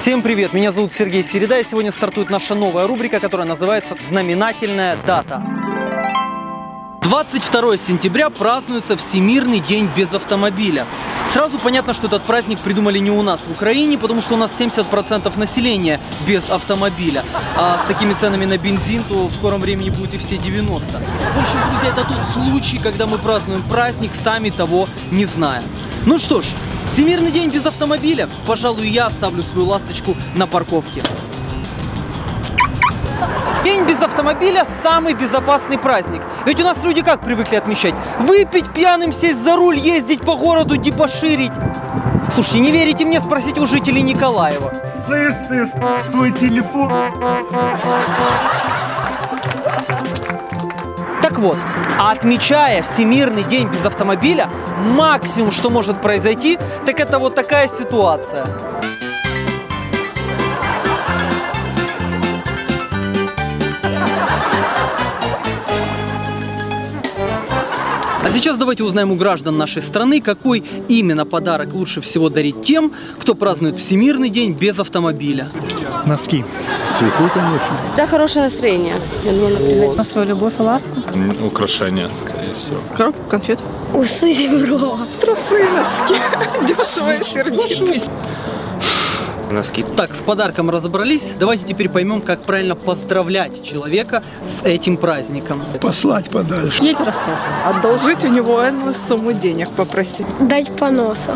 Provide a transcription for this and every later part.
Всем привет, меня зовут Сергей Середа, и сегодня стартует наша новая рубрика, которая называется «Знаменательная дата». 22 сентября празднуется Всемирный день без автомобиля. Сразу понятно, что этот праздник придумали не у нас в Украине, потому что у нас 70% населения без автомобиля. А с такими ценами на бензин, то в скором времени будет и все 90. В общем, друзья, это тот случай, когда мы празднуем праздник, сами того не зная. Ну что ж, Всемирный день без автомобиля. Пожалуй, я оставлю свою ласточку на парковке. День без автомобиля – самый безопасный праздник. Ведь у нас люди как привыкли отмечать? Выпить пьяным, сесть за руль, ездить по городу, дебоширить. Слушайте, не верите мне, спросите у жителей Николаева. Слышь ты, свой телефон. Так вот, а отмечая Всемирный день без автомобиля, максимум, что может произойти, так это вот такая ситуация. А сейчас давайте узнаем у граждан нашей страны, какой именно подарок лучше всего дарить тем, кто празднует Всемирный день без автомобиля. Носки. Цветы, конечно. Да, хорошее настроение. Например. на свою любовь и ласку. Украшения, скорее всего. Коробку конфет. Усы зебро. Трусы, носки. Дешево и сердито. Носки. Так, с подарком разобрались. Давайте теперь поймем, как правильно поздравлять человека с этим праздником. Послать подальше. Едь в Ростов. Одолжить у него энную сумму денег попросить. Дать по носу.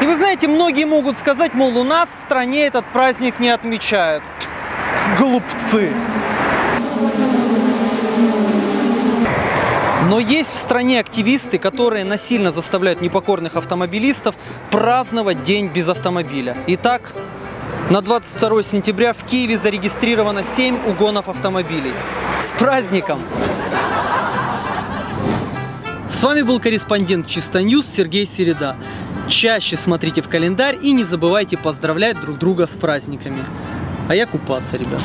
И вы знаете, многие могут сказать, мол, у нас в стране этот праздник не отмечают. Глупцы. Но есть в стране активисты, которые насильно заставляют непокорных автомобилистов праздновать день без автомобиля. Итак, на 22 сентября в Киеве зарегистрировано 7 угонов автомобилей. С праздником! С вами был корреспондент Чисто News Сергей Середа. Чаще смотрите в календарь и не забывайте поздравлять друг друга с праздниками. А я купаться, ребят.